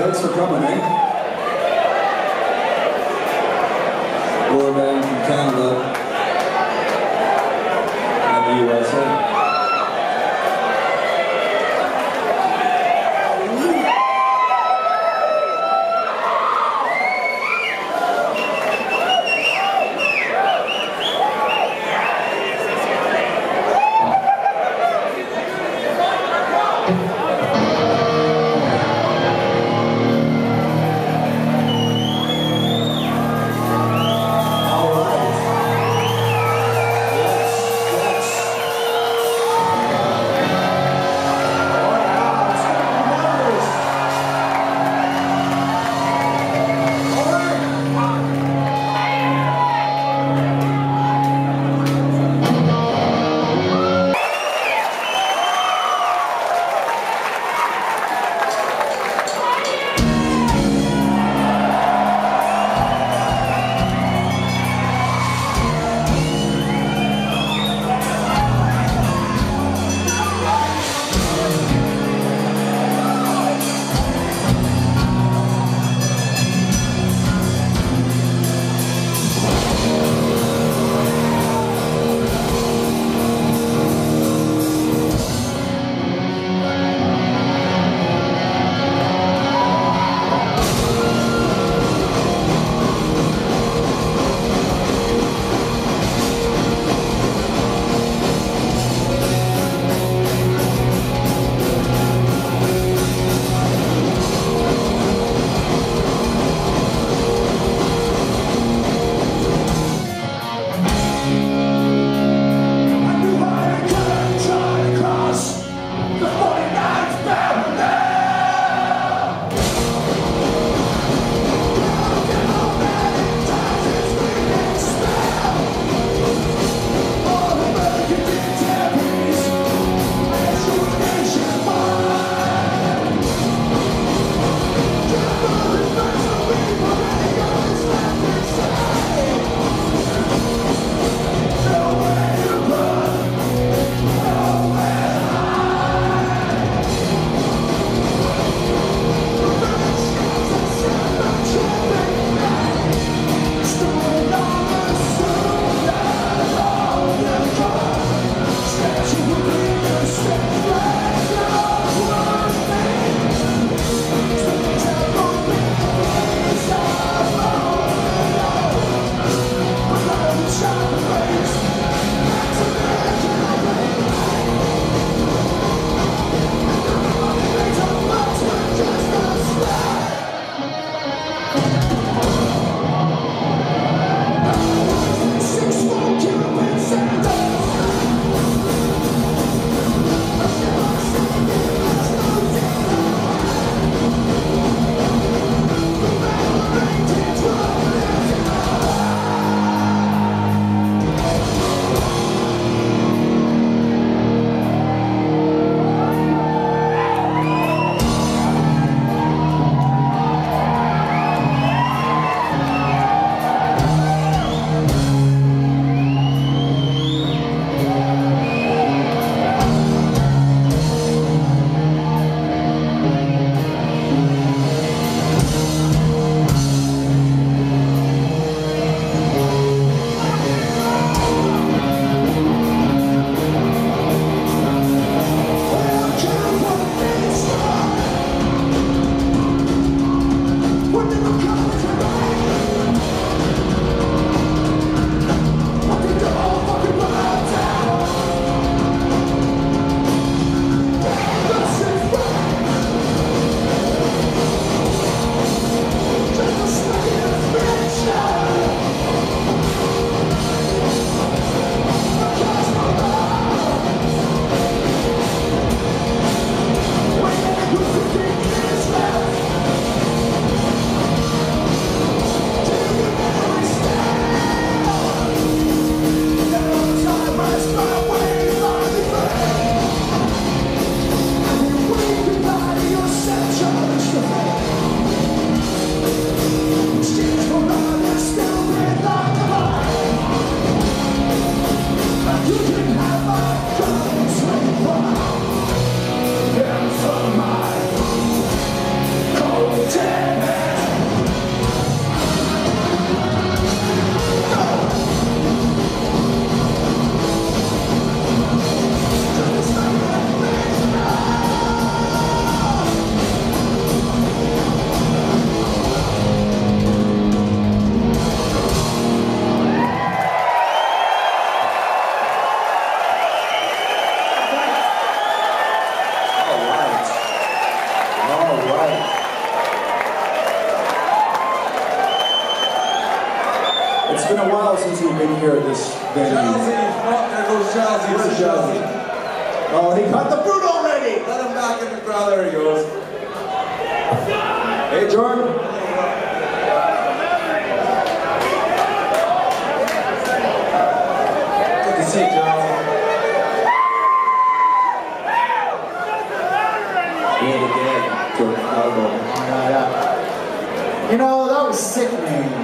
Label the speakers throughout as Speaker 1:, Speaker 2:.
Speaker 1: thanks for coming, eh? We're band from Canada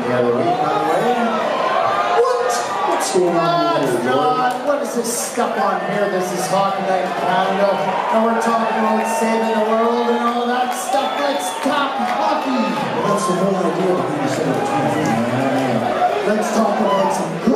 Speaker 1: the
Speaker 2: other week, by the way.
Speaker 1: What? What's going on
Speaker 2: That's
Speaker 1: here.
Speaker 2: What is this stuff on here? This is Hockey Night Canada. And we're talking about saving the world and all that stuff. Let's talk hockey.
Speaker 1: That's the whole idea behind the of TV.
Speaker 2: Let's talk about some good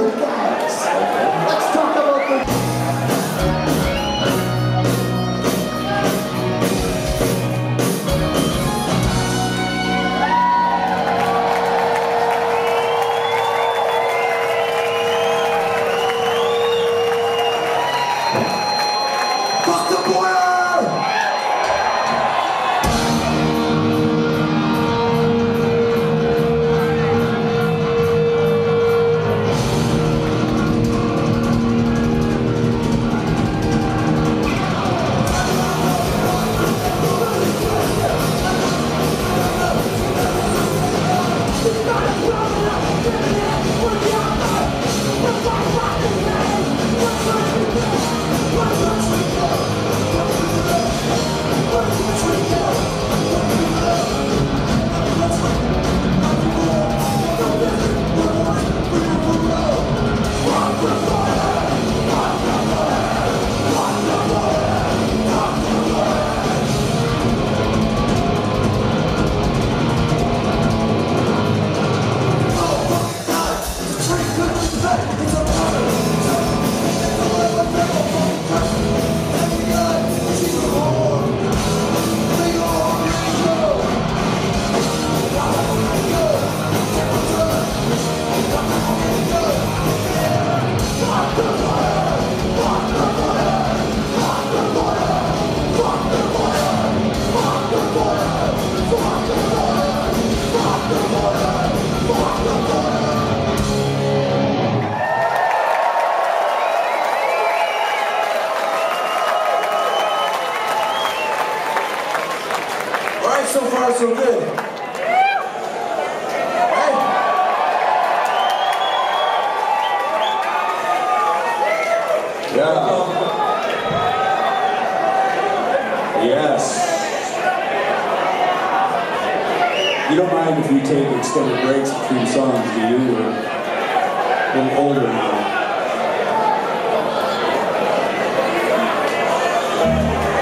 Speaker 1: You don't mind if we take extended breaks between songs, do you? We're a little older now.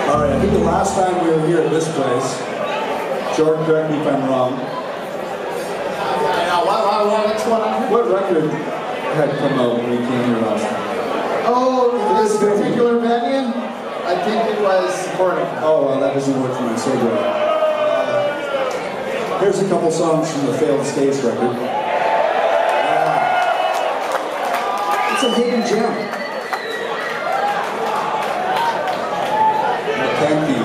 Speaker 1: All right, I think the last time we were here at this place, Jordan, correct me if I'm wrong,
Speaker 2: what
Speaker 1: record had come out when we came here last time?
Speaker 2: Oh, this particular venue? I think it was Portico.
Speaker 1: Oh, well, that doesn't work for my Sega. Here's a couple songs from the Failed States record. Uh, it's a hidden gem. Thank you.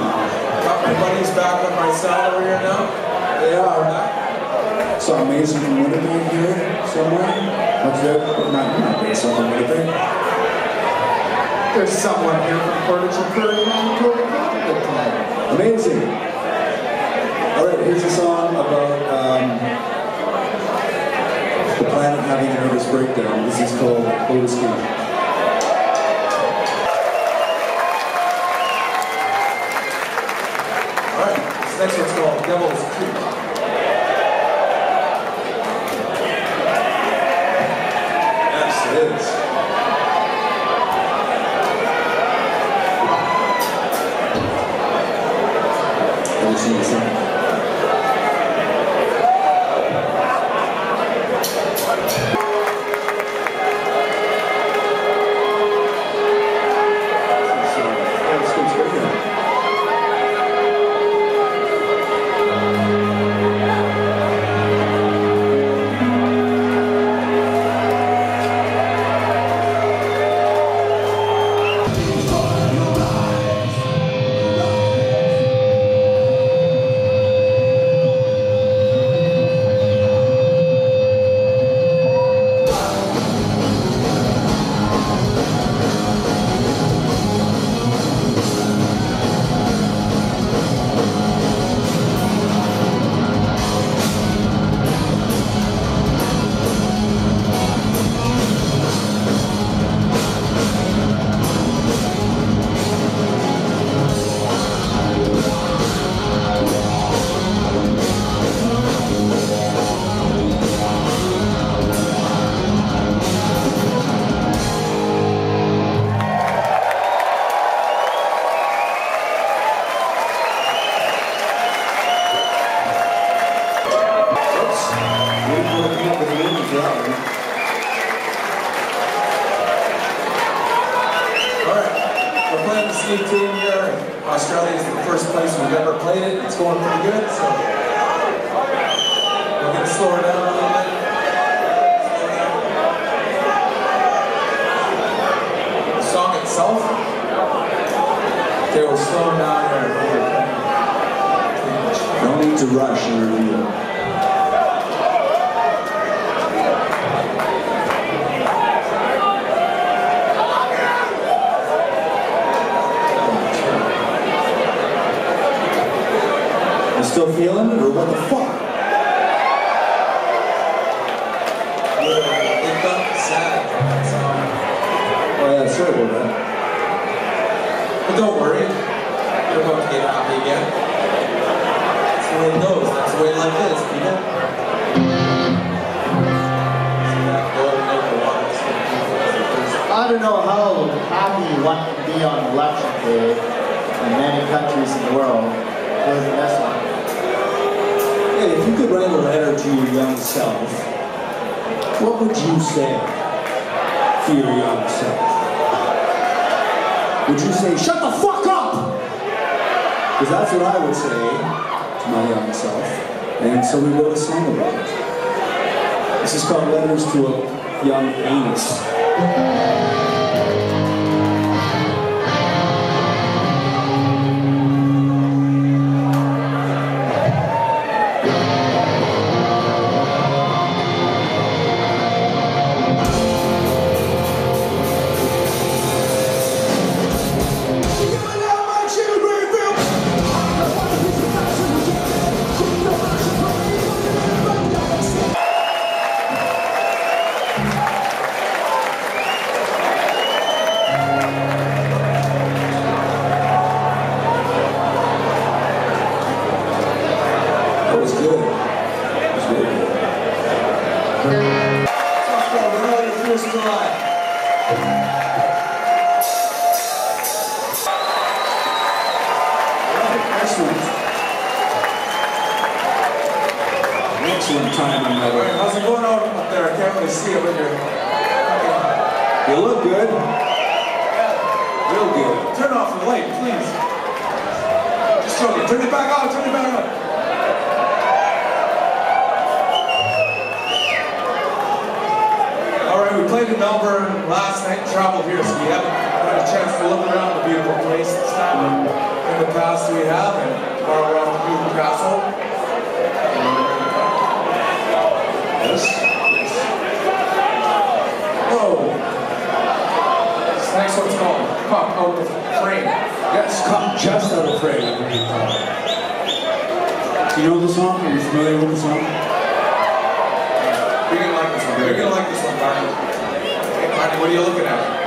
Speaker 3: Got my buddies back on my salary here now.
Speaker 1: They are. Saw Amazing from Winnipeg here somewhere. What's that? Not, not based on Winnipeg.
Speaker 2: There's someone here from Portage Prairie, Manitoba Canada tonight.
Speaker 1: Amazing. Here's a song about um, the planet having a nervous breakdown. This is called Lotus You feeling it, or what the fuck?
Speaker 3: We're lit sad.
Speaker 1: Oh yeah, sorry about that.
Speaker 3: But don't worry, you're about to get happy again. That's the way it goes. That's the way life is, people. See that gold note of water, it's gonna keep it as it is.
Speaker 2: I don't know how happy one can be on election day in many countries in the world, including this one.
Speaker 1: If you could write a letter to your young self, what would you say to your young self? Would you say, shut the fuck up? Because that's what I would say to my young self. And so we wrote a song about it. This is called Letters to a Young Anus.
Speaker 3: Can't see but you're.
Speaker 1: You look good. Real good.
Speaker 3: Turn off the light, please. Just me. Turn it back on, turn it back on. Alright, we played in Melbourne last night, traveled here, so we haven't had a chance to look around the beautiful place this time. In the past we have, and tomorrow we're off to Newcastle. Yes. Called Out the Frame.
Speaker 1: Yes, just out of frame. I believe. Do you know the song? Are you familiar with the song?
Speaker 3: You're gonna like this one. You're gonna like this one, Barney. Hey, Barney, what are you looking at?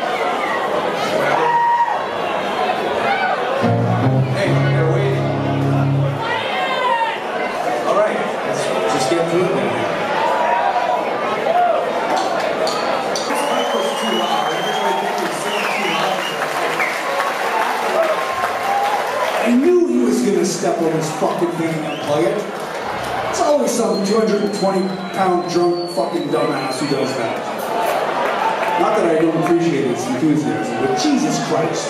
Speaker 1: 220-pound drunk fucking dumbass who does that. Not that I don't appreciate his enthusiasm, but Jesus Christ.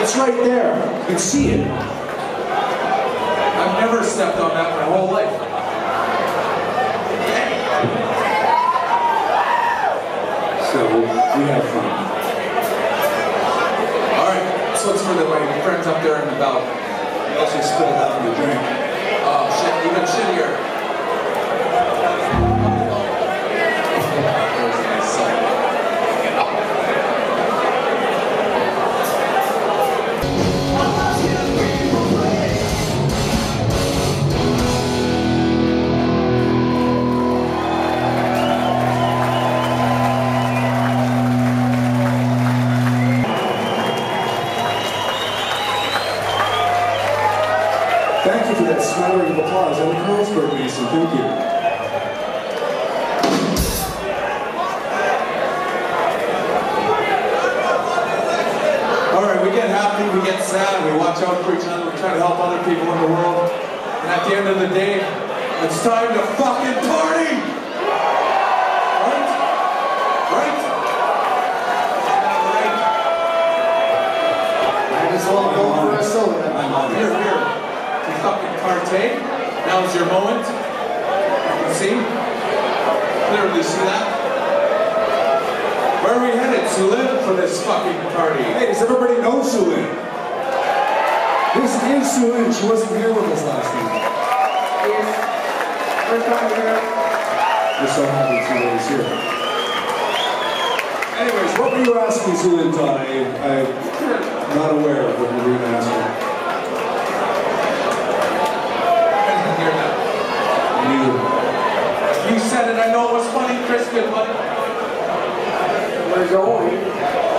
Speaker 1: It's right there. You can see it.
Speaker 3: I've never stepped on that my whole life.
Speaker 1: so we have fun.
Speaker 3: All right, so it's for the, my friends up there in the balcony.
Speaker 1: They also spilled out of the drink.
Speaker 3: Even shittier. Eh? Now's your moment. See? Clearly see that? Where are we headed, Sulynn, for this fucking party?
Speaker 4: Hey, does everybody know Sulynn? This is Sulynn. She wasn't here with us last week.
Speaker 1: First time here.
Speaker 4: We're so happy Sulynn is here. Anyways, what were you asking Sulynn, Todd? I, I'm not aware of what you were going to ask her.
Speaker 3: I didn't hear that.
Speaker 4: You.
Speaker 3: You said it, I know it was funny, Chris, good buddy.
Speaker 1: We're going.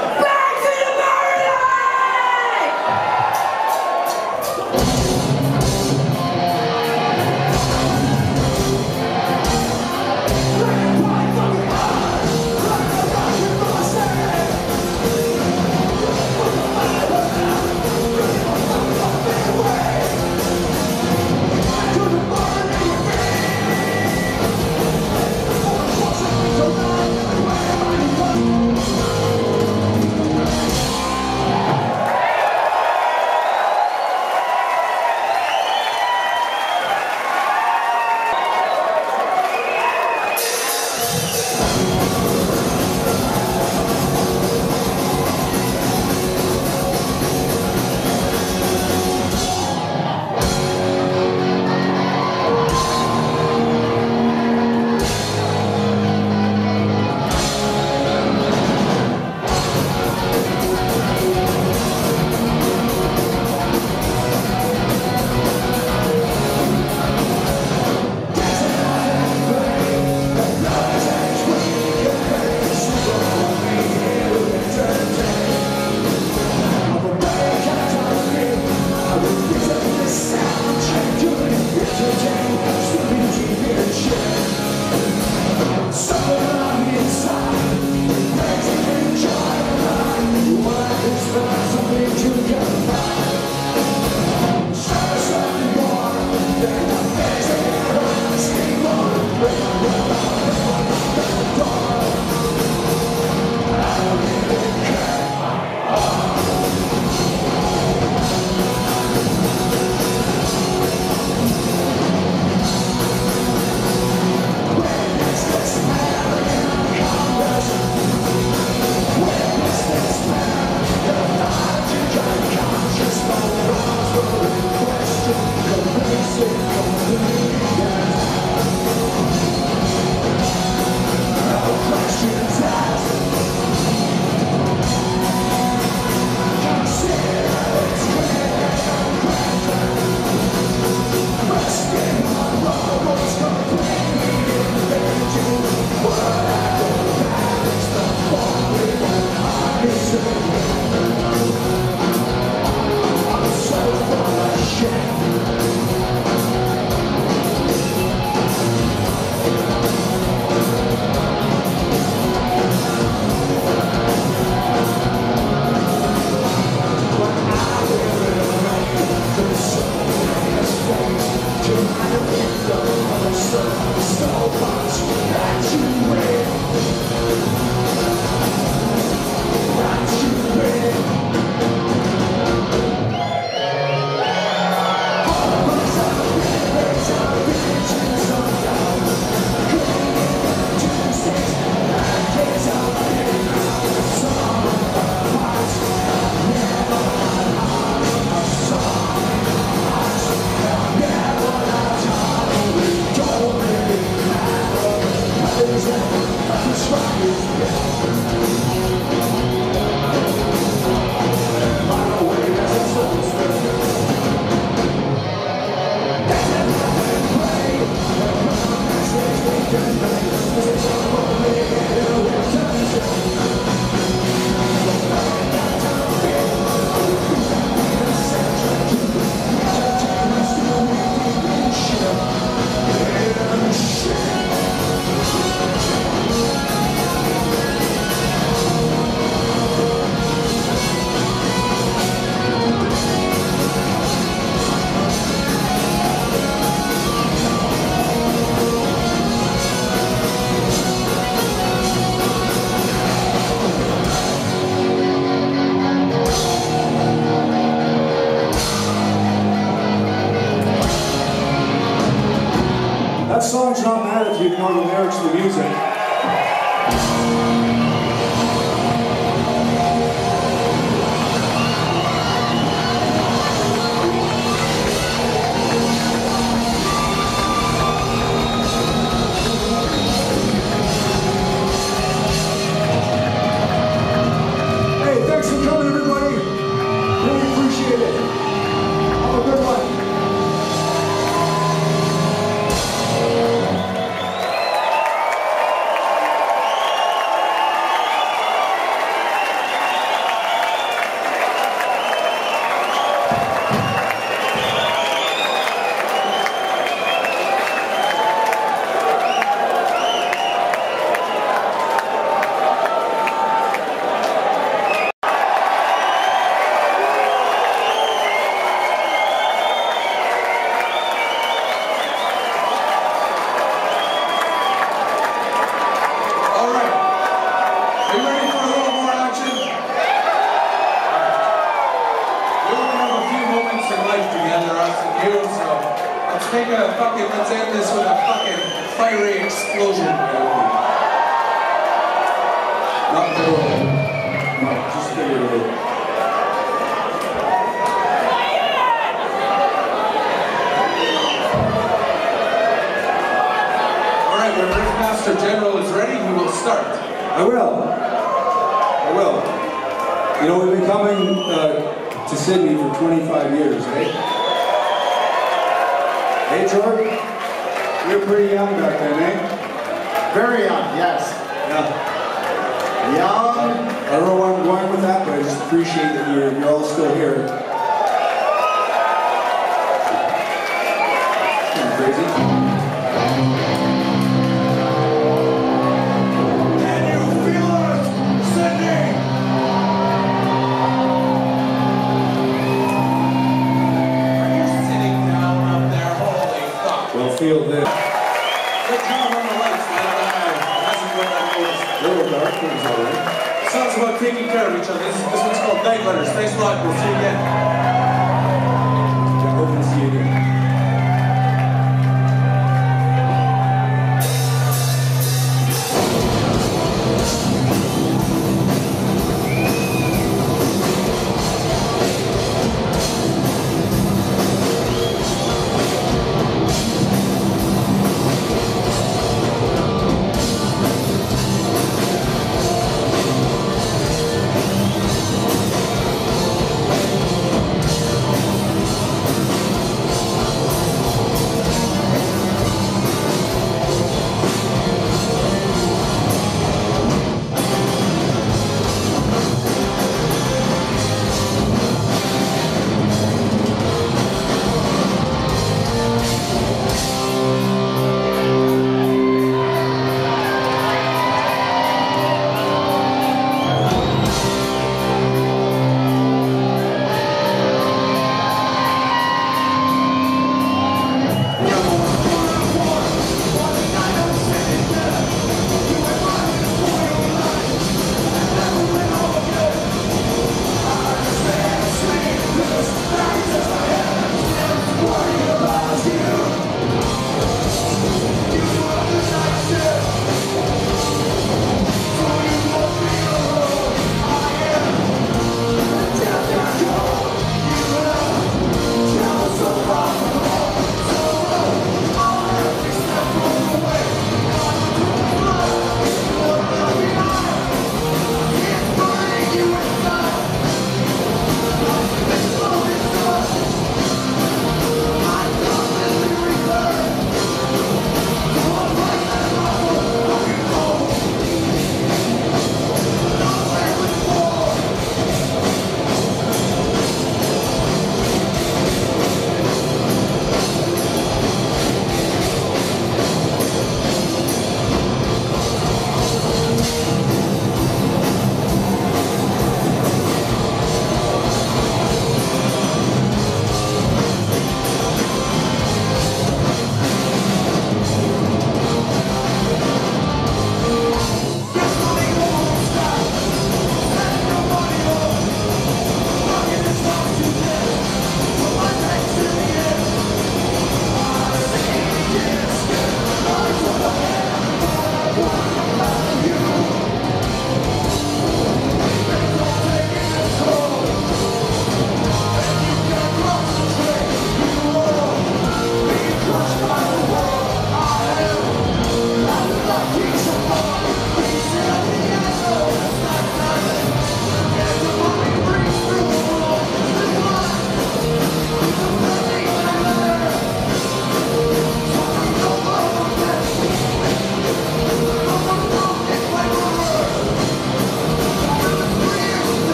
Speaker 5: Stop. we only have
Speaker 3: a few moments in life together, us and you, so let's take a fucking, let's end this with a fucking fiery explosion.
Speaker 1: Not literally. No, just figuratively.
Speaker 3: Master General is ready, you will start.
Speaker 1: I will. I will. You know, we've been coming uh, to Sydney for 25 years, eh? Hey, George? You were pretty young back then, eh?
Speaker 2: Very young, yes.
Speaker 1: Yeah.
Speaker 2: Young.
Speaker 1: I don't know where I'm going with that, but I just appreciate that you're, you're all still here.